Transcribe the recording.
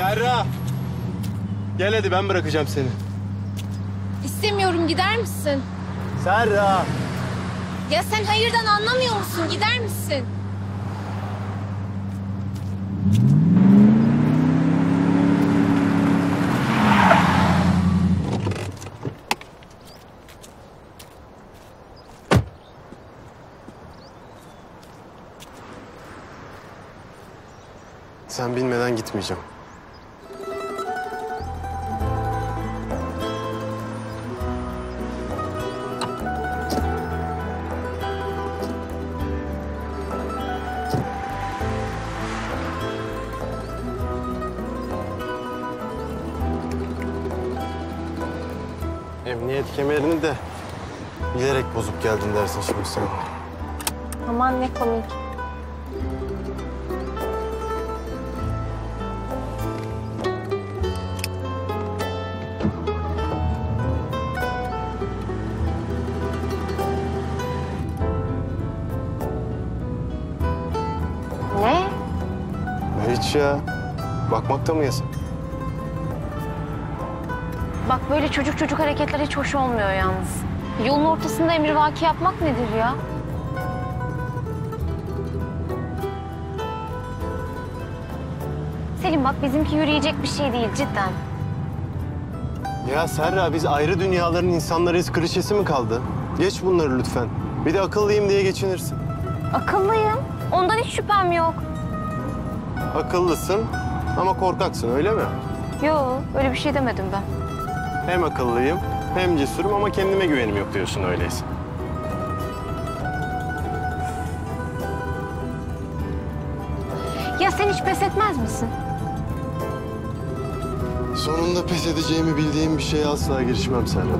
Serra! Gel hadi ben bırakacağım seni. İstemiyorum gider misin? Serra! Ya sen hayırdan anlamıyor musun? Gider misin? Sen bilmeden gitmeyeceğim. Emniyet kemerini de bilerek bozup geldin dersin şimdi sen. Aman ne komik. Ne? Hiç ya. Bakmakta mı yasak? Bak böyle çocuk çocuk hareketler hiç hoş olmuyor yalnız. Yolun ortasında emrivaki yapmak nedir ya? Selim bak bizimki yürüyecek bir şey değil cidden. Ya Serra biz ayrı dünyaların insanlarıyız klişesi mi kaldı? Geç bunları lütfen. Bir de akıllıyım diye geçinirsin. Akıllıyım. Ondan hiç şüphem yok. Akıllısın ama korkaksın öyle mi? Yo öyle bir şey demedim ben. Hem akıllıyım hem cesurum ama kendime güvenim yok diyorsun öyleyse. Ya sen hiç pes etmez misin? Sonunda pes edeceğimi bildiğim bir şeye asla girişmem Serra.